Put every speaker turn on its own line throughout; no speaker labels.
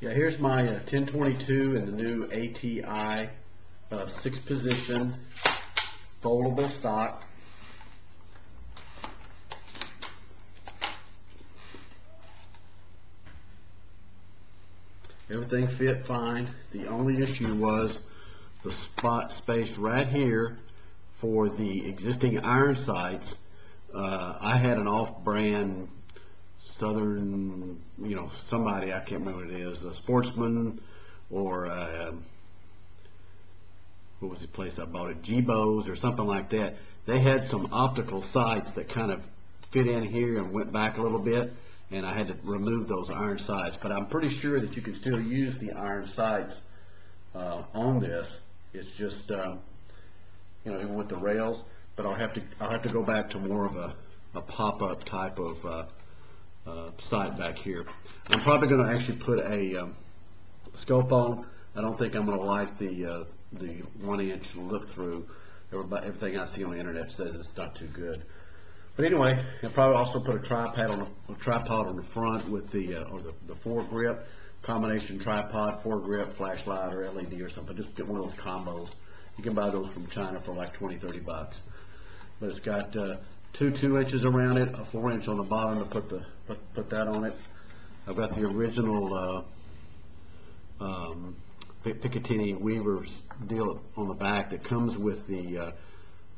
Yeah, here's my uh, 1022 and the new ATI uh, six position foldable stock. Everything fit fine. The only issue was the spot space right here for the existing iron sights. Uh, I had an off-brand Southern, you know, somebody, I can't remember it is, a Sportsman or, uh, what was the place I bought it, Gebo's or something like that. They had some optical sights that kind of fit in here and went back a little bit, and I had to remove those iron sights. But I'm pretty sure that you can still use the iron sights uh, on this. It's just, um, you know, even with the rails, but I'll have to, I'll have to go back to more of a, a pop-up type of uh, uh, sight back here. I'm probably going to actually put a um, scope on. I don't think I'm going to like the uh, the one inch look through. Everybody, everything I see on the internet says it's not too good. But anyway, I'll probably also put a tripod on the, a tripod on the front with the uh, or the, the foregrip combination tripod, foregrip, flashlight, or LED or something. Just get one of those combos. You can buy those from China for like 20, 30 bucks. But it's got uh, two two inches around it, a four inch on the bottom to put the put, put that on it. I've got the original uh, um, Picatinny Weaver's deal on the back that comes with the uh,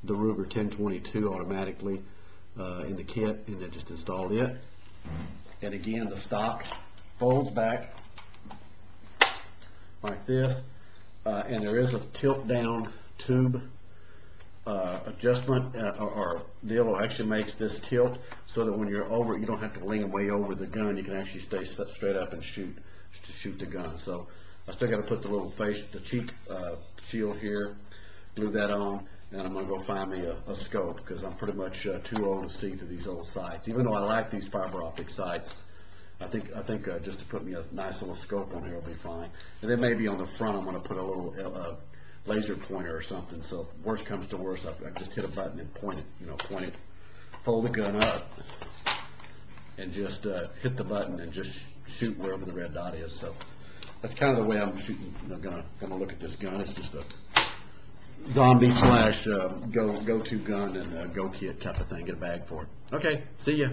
the Ruger 1022 automatically uh, in the kit, and then just installed it. And again, the stock folds back like this, uh, and there is a tilt down tube uh, adjustment uh, or, or deal actually makes this tilt so that when you're over, you don't have to lean way over the gun. You can actually stay straight up and shoot to shoot the gun. So I still got to put the little face, the cheek uh, shield here, glue that on, and I'm gonna go find me a, a scope because I'm pretty much uh, too old to see through these old sights. Even though I like these fiber optic sights, I think I think uh, just to put me a nice little scope on here will be fine. And then maybe on the front I'm gonna put a little uh, laser pointer or something. So if worst comes to worst, I, I just hit a button and point it, you know, point it, fold the gun up, and just uh, hit the button and just shoot wherever the red dot is. So that's kind of the way I'm shooting. You know, gonna gonna look at this gun. It's just a zombie slash uh, go go to gun and uh, go kit type of thing. Get a bag for it. Okay, see ya.